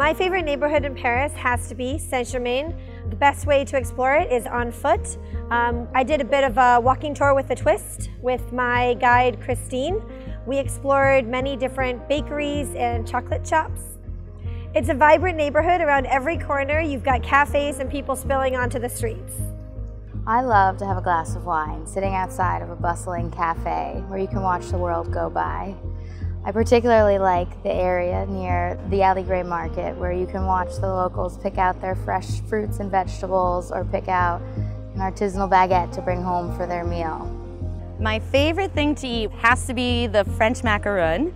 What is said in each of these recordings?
My favorite neighborhood in Paris has to be Saint-Germain. The best way to explore it is on foot. Um, I did a bit of a walking tour with a twist with my guide Christine. We explored many different bakeries and chocolate shops. It's a vibrant neighborhood around every corner. You've got cafes and people spilling onto the streets. I love to have a glass of wine sitting outside of a bustling cafe where you can watch the world go by. I particularly like the area near the Aligre Market where you can watch the locals pick out their fresh fruits and vegetables or pick out an artisanal baguette to bring home for their meal. My favorite thing to eat has to be the French macaroon.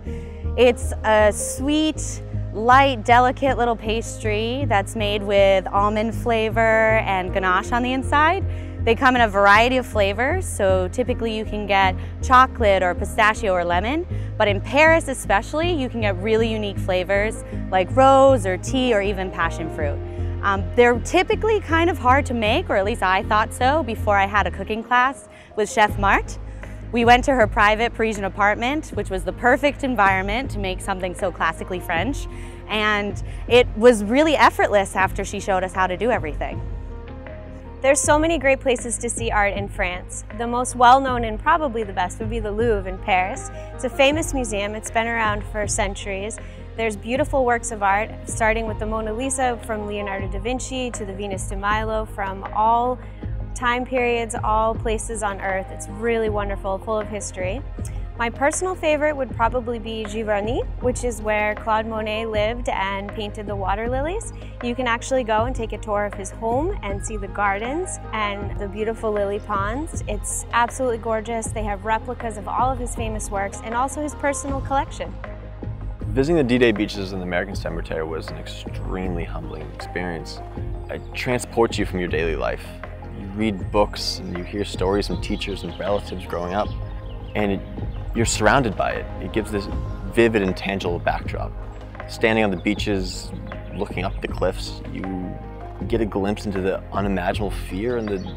It's a sweet, light, delicate little pastry that's made with almond flavor and ganache on the inside. They come in a variety of flavors, so typically you can get chocolate or pistachio or lemon, but in Paris especially, you can get really unique flavors like rose or tea or even passion fruit. Um, they're typically kind of hard to make, or at least I thought so before I had a cooking class with Chef Marthe. We went to her private Parisian apartment, which was the perfect environment to make something so classically French. And it was really effortless after she showed us how to do everything. There's so many great places to see art in France. The most well-known and probably the best would be the Louvre in Paris. It's a famous museum. It's been around for centuries. There's beautiful works of art, starting with the Mona Lisa from Leonardo da Vinci to the Venus de Milo from all time periods, all places on earth. It's really wonderful, full of history. My personal favorite would probably be Giverny, which is where Claude Monet lived and painted the water lilies. You can actually go and take a tour of his home and see the gardens and the beautiful lily ponds. It's absolutely gorgeous. They have replicas of all of his famous works and also his personal collection. Visiting the D-Day beaches in the American Cemetery was an extremely humbling experience. It transports you from your daily life. You read books and you hear stories from teachers and relatives growing up, and it you're surrounded by it. It gives this vivid and tangible backdrop. Standing on the beaches, looking up the cliffs, you get a glimpse into the unimaginable fear and the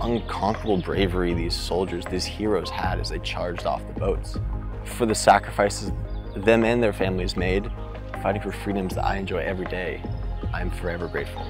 unconquerable bravery these soldiers, these heroes had as they charged off the boats. For the sacrifices them and their families made, fighting for freedoms that I enjoy every day, I'm forever grateful.